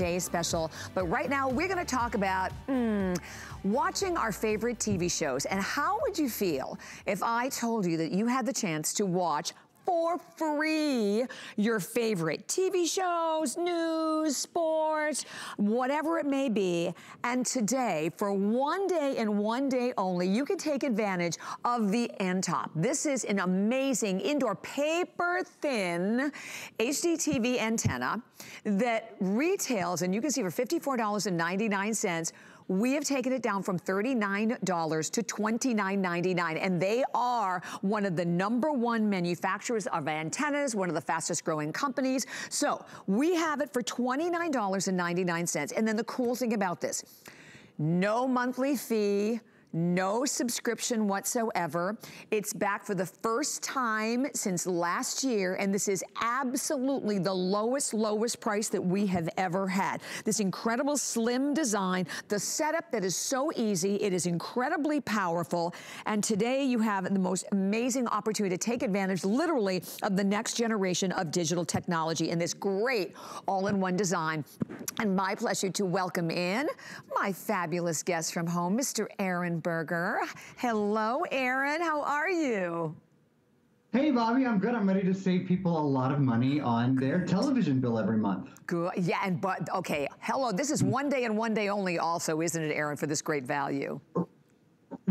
Day special. But right now, we're going to talk about mm, watching our favorite TV shows. And how would you feel if I told you that you had the chance to watch for free your favorite TV shows, news, sports, whatever it may be. And today, for one day and one day only, you can take advantage of the Antop. This is an amazing indoor paper-thin HD TV antenna that retails, and you can see for $54.99, we have taken it down from $39 to $29.99. And they are one of the number one manufacturers of antennas, one of the fastest growing companies. So we have it for $29.99. And then the cool thing about this, no monthly fee, no subscription whatsoever. It's back for the first time since last year, and this is absolutely the lowest, lowest price that we have ever had. This incredible slim design, the setup that is so easy, it is incredibly powerful, and today you have the most amazing opportunity to take advantage, literally, of the next generation of digital technology in this great all-in-one design. And my pleasure to welcome in my fabulous guest from home, Mr. Aaron Berger. Hello, Aaron. How are you? Hey, Bobby, I'm good. I'm ready to save people a lot of money on their television bill every month. Good. Yeah, and but, okay, hello. This is mm. one day and one day only also, isn't it, Aaron, for this great value?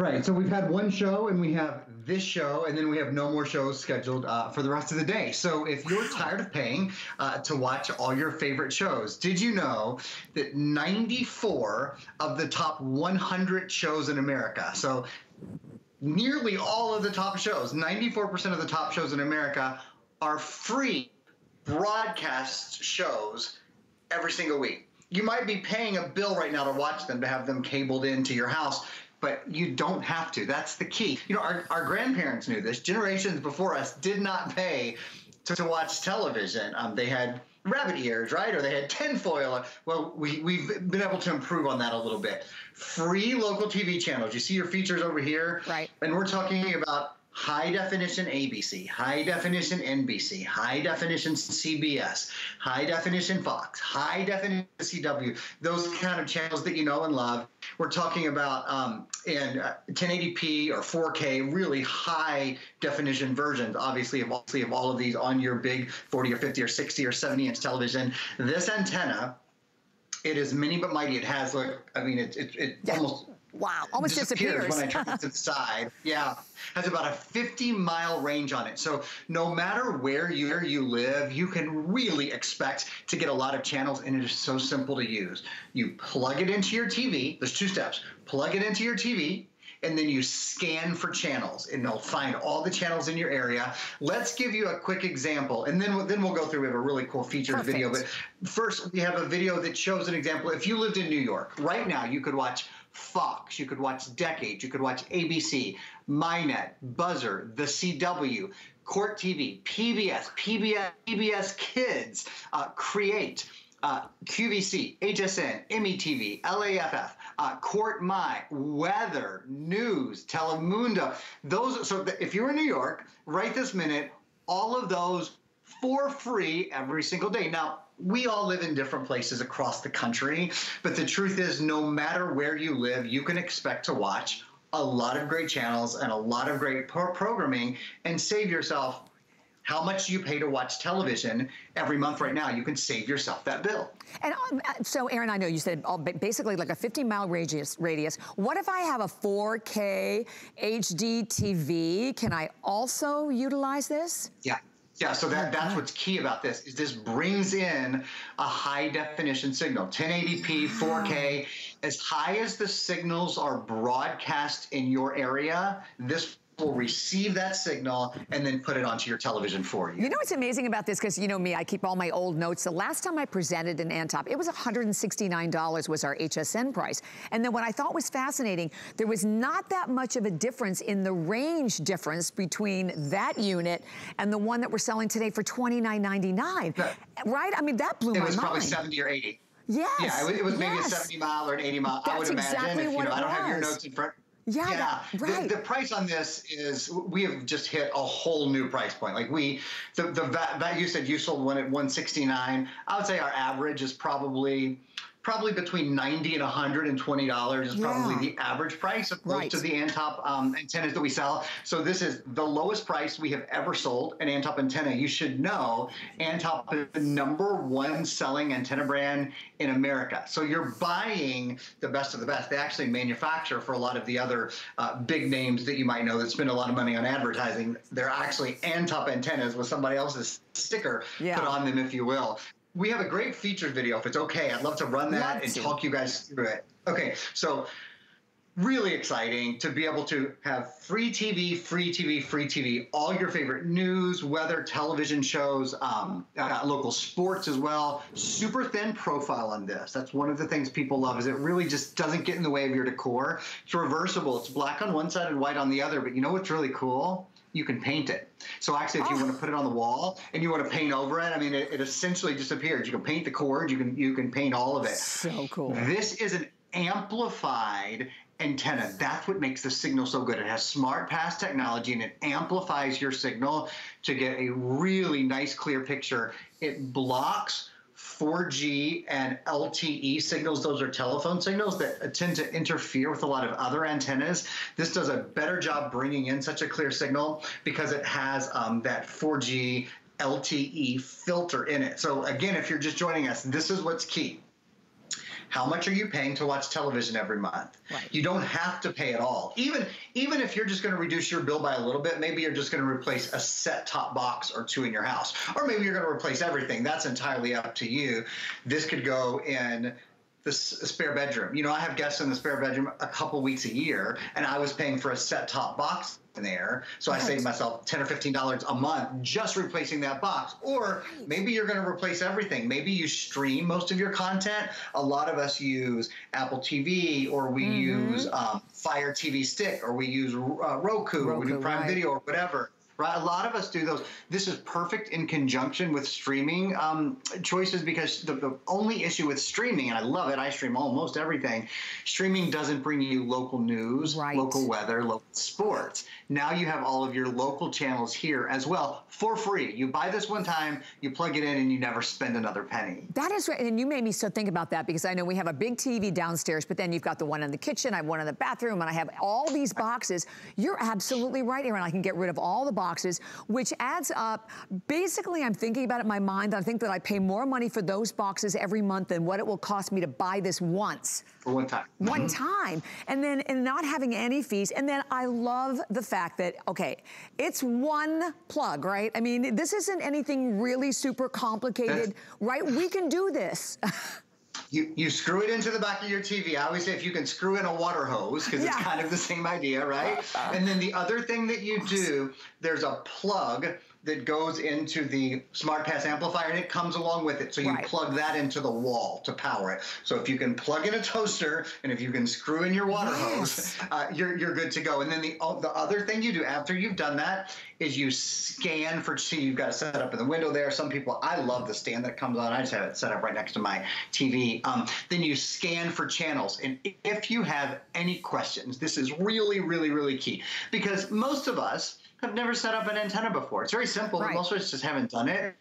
Right. So we've had one show and we have this show, and then we have no more shows scheduled uh, for the rest of the day. So if you're tired of paying uh, to watch all your favorite shows, did you know that 94 of the top 100 shows in America, so nearly all of the top shows, 94% of the top shows in America, are free broadcast shows every single week. You might be paying a bill right now to watch them, to have them cabled into your house but you don't have to. That's the key. You know, our, our grandparents knew this. Generations before us did not pay to, to watch television. Um, they had rabbit ears, right? Or they had tinfoil. Well, we, we've been able to improve on that a little bit. Free local TV channels. You see your features over here. Right. And we're talking about high definition ABC, high definition NBC, high definition CBS, high definition Fox, high definition CW, those kind of channels that you know and love. We're talking about um, in uh, 1080p or 4K, really high definition versions, obviously of, obviously of all of these on your big 40 or 50 or 60 or 70 inch television. This antenna, it is mini but mighty. It has like, I mean, it, it, it yeah. almost Wow, almost disappears, disappears. when I turn it to the side. Yeah, has about a 50 mile range on it. So no matter where you, where you live, you can really expect to get a lot of channels, and it is so simple to use. You plug it into your TV. There's two steps. Plug it into your TV, and then you scan for channels and they'll find all the channels in your area. Let's give you a quick example and then, then we'll go through. We have a really cool featured Perfect. video. But first, we have a video that shows an example. If you lived in New York, right now you could watch Fox, you could watch Decades, you could watch ABC, MyNet, Buzzr, The CW, Court TV, PBS, PBS, PBS Kids, uh, Create, uh, QVC, HSN, METV, LAFF, uh, Court My, Weather, News, Telemundo. Those. So if you're in New York, right this minute, all of those for free every single day. Now, we all live in different places across the country, but the truth is, no matter where you live, you can expect to watch a lot of great channels and a lot of great pro programming and save yourself how much you pay to watch television every month right now. You can save yourself that bill. And um, so, Aaron, I know you said basically like a 50 mile radius. Radius. What if I have a 4K HD TV? Can I also utilize this? Yeah. Yeah, so that, that's what's key about this is this brings in a high definition signal, 1080p, 4K. As high as the signals are broadcast in your area, this will receive that signal and then put it onto your television for you. You know what's amazing about this? Because you know me, I keep all my old notes. The last time I presented an Antop, it was $169 was our HSN price. And then what I thought was fascinating, there was not that much of a difference in the range difference between that unit and the one that we're selling today for $29.99. Right? I mean, that blew my mind. It was probably 70 or 80. Yes. Yeah, it was, maybe yes. a 70 mile or an 80 mile. That's I would imagine. Exactly if, what you know, I don't have your notes in front Yeah, yeah. That, right. The, the, price on this is we have just hit a whole new price point. Like we, the the that you said you sold one at 169. I would say our average is probably probably between 90 and 120 dollars is yeah. probably the average price of most right. of the Antop um, antennas that we sell. So this is the lowest price we have ever sold an Antop antenna. You should know Antop is the number one selling antenna brand in America. So you're buying the best of the best. They actually manufacture for a lot of the other uh, big names that you might know that spend a lot of money on advertising. They're actually Antop antennas with somebody else's sticker yeah. put on them, if you will we have a great featured video. If it's okay, I'd love to run that love and to. talk you guys through it. Okay, so really exciting to be able to have free TV, free TV, free TV, all your favorite news, weather, television shows, um, uh, local sports as well. Super thin profile on this. That's one of the things people love is it really just doesn't get in the way of your decor. It's reversible. It's black on one side and white on the other. But you know what's really cool? You can paint it. So actually, if oh. you want to put it on the wall and you want to paint over it, I mean, it, it, essentially disappears. You can paint the cord. You can you can paint all of it. So cool. This is an amplified antenna. That's what makes the signal so good. It has smart pass technology and it amplifies your signal to get a really nice, clear picture. It blocks 4G and LTE signals, those are telephone signals that tend to interfere with a lot of other antennas. This does a better job bringing in such a clear signal because it has um, that 4G LTE filter in it. So, again, if you're just joining us, this is what's key. How much are you paying to watch television every month? Right. You don't have to pay at all. Even even if you're just going to reduce your bill by a little bit, maybe you're just going to replace a set top box or two in your house, or maybe you're going to replace everything. That's entirely up to you. This could go in the spare bedroom. You know, I have guests in the spare bedroom a couple weeks a year, and I was paying for a set top box there. So. I save myself ten or fifteen dollars a month just replacing that box. Or maybe you're going to replace everything. Maybe you stream most of your content. A lot of us use Apple TV, or we mm-hmm. use um, Fire TV Stick, or we use uh, Roku, Roku, or we do Prime right. Video, or whatever right? A lot of us do those. This is perfect in conjunction with streaming um, choices because the, the only issue with streaming, and I love it, I stream almost everything, streaming doesn't bring you local news, right. local weather, local sports. Now you have all of your local channels here as well for free. You buy this one time, you plug it in, and you never spend another penny. That is right. And you made me so think about that because I know we have a big TV downstairs, but then you've got the one in the kitchen, I have one in the bathroom, and I have all these boxes. You're absolutely right, Aaron. I can get rid of all the boxes boxes, which adds up. Basically, I'm thinking about it in my mind. I think that I pay more money for those boxes every month than what it will cost me to buy this once. For one time. One mm -hmm. time. And then and not having any fees. And then I love the fact that, okay, it's one plug, right? I mean, this isn't anything really super complicated, That's right? We can do this. you, you screw it into the back of your TV. I always say if you can screw in a water hose, because yeah. it's kind of the same idea, right? And then the other thing that you do, there's a plug that goes into the Smart Pass amplifier and it comes along with it. So you right. plug that into the wall to power it. So if you can plug in a toaster and if you can screw in your water yes. hose, uh, you're, you're good to go. And then the, the other thing you do after you've done that is you scan for, see, you've got to set up in the window there. Some people, I love the stand that comes on. I just have it set up right next to my TV. Um, then you scan for channels. And if you have any questions, this is really, really, really key because most of us, have never set up an antenna before. It's very simple. Right. Most of us just haven't done it.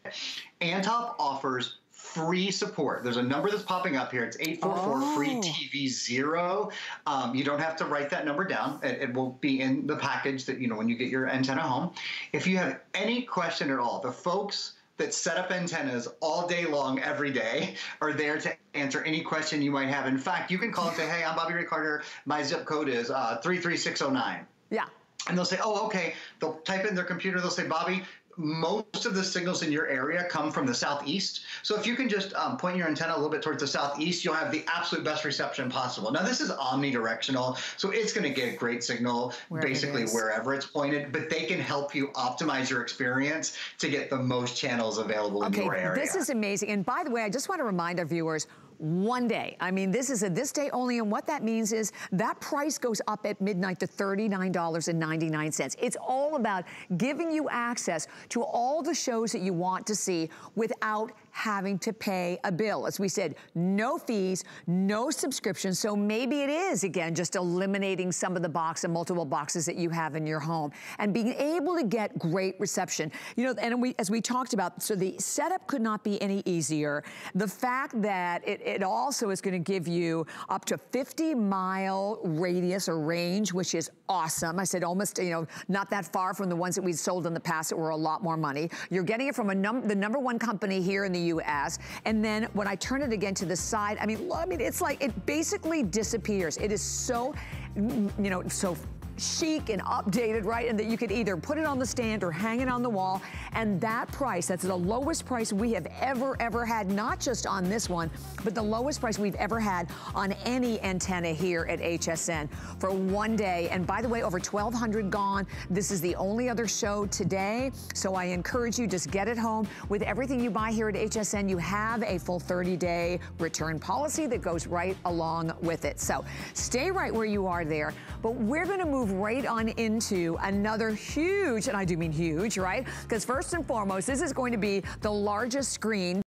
Antop offers free support. There's a number that's popping up here. It's 844 oh. free TV zero. Um, you don't have to write that number down. It, it, will be in the package that you know when you get your antenna home. If you have any question at all, the folks that set up antennas all day long every day are there to answer any question you might have. In fact, you can call and say, "Hey, I'm Bobby Ray Carter. My zip code is uh, 33609." Yeah and they'll say, oh, okay. They'll type in their computer. They'll say, Bobby, most of the signals in your area come from the southeast. So if you can just um, point your antenna a little bit towards the southeast, you'll have the absolute best reception possible. Now this is omnidirectional, so it's going to get a great signal basically it wherever it's pointed. But they can help you optimize your experience to get the most channels available okay, in your area. This is amazing. And by the way, I just want to remind our viewers one day. I mean, this is a this day only, and what that means is that price goes up at midnight to $39.99. It's all about giving you access to all the shows that you want to see without having to pay a bill. As we said, no fees, no subscription. So maybe it is, again, just eliminating some of the box and multiple boxes that you have in your home and being able to get great reception. You know, and we, as we talked about, so the setup could not be any easier. The fact that it, it also is going to give you up to 50 mile radius or range, which is awesome. I said almost, you know, not that far from the ones that we sold in the past that were a lot more money. You're getting it from a num the number one company here in the U.S. And then when I turn it again to the side, I mean, I mean, it's like, it basically disappears. It is so, you know, so chic and updated, right? And that you could either put it on the stand or hang it on the wall. And that price, that's the lowest price we have ever, ever had, not just on this one, but the lowest price we've ever had on any antenna here at HSN for one day. And by the way, over 1,200 gone. This is the only other show today. So I encourage you, just get it home. With everything you buy here at HSN, you have a full 30-day return policy that goes right along with it. So stay right where you are there. But we're going to move move right on into another huge, and I do mean huge, right? Because first and foremost, this is going to be the largest screen